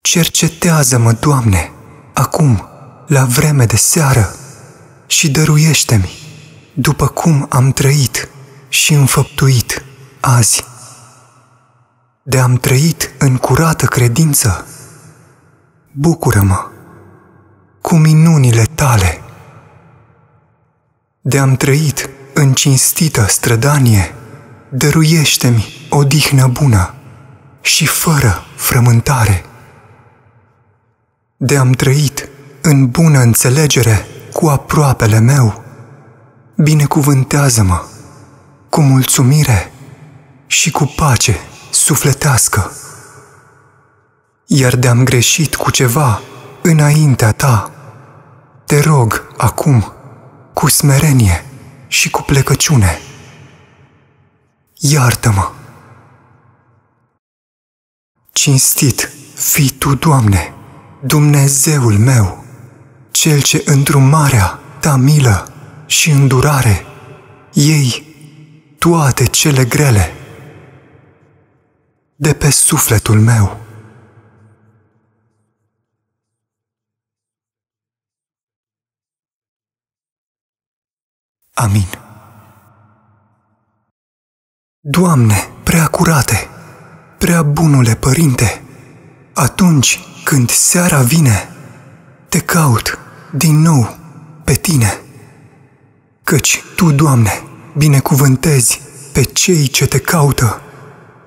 Cercetează-mă, Doamne, acum, la vreme de seară, și dăruiește-mi, după cum am trăit și înfăptuit azi. De am trăit în curată credință, bucură-mă cu minunile tale. De am trăit în cinstită strădanie, dăruiește-mi o dihnă bună și fără frământare. De am trăit în bună înțelegere cu aproapele meu, binecuvântează-mă cu mulțumire și cu pace sufletească. Iar de-am greșit cu ceva înaintea ta, te rog acum cu smerenie și cu plecăciune. Iartă-mă! Cinstit fii Tu, Doamne, Dumnezeul meu, Cel ce îndrumarea Ta milă și îndurare, ei toate cele grele de pe sufletul meu. Amin. Doamne, prea curate, prea bunule Părinte, atunci când seara vine, te caut din nou pe tine. Căci Tu, Doamne, binecuvântezi pe cei ce te caută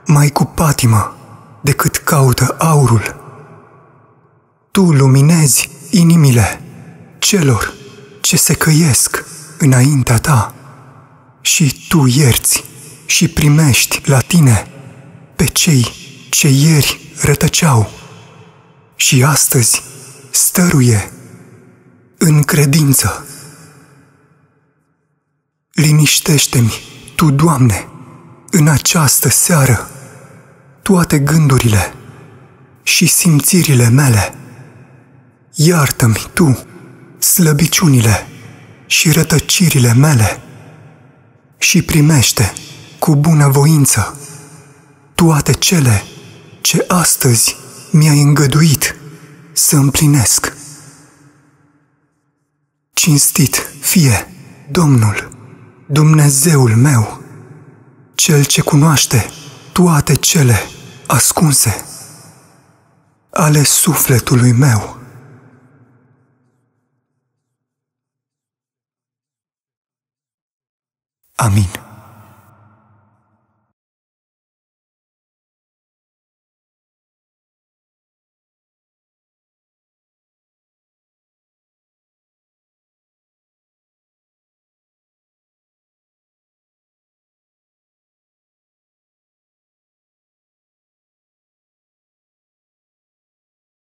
mai cu patimă decât caută aurul. Tu luminezi inimile celor ce se căiesc înaintea ta și tu ierți și primești la tine pe cei ce ieri rătăceau și astăzi stăruie în credință. Liniștește-mi, Tu, Doamne, în această seară toate gândurile și simțirile mele. Iartă-mi Tu slăbiciunile și rătăcirile mele și primește cu bună voință toate cele ce astăzi mi-ai îngăduit să împlinesc. Cinstit fie Domnul, Dumnezeul meu, Cel ce cunoaște toate cele ascunse ale sufletului meu. Amin.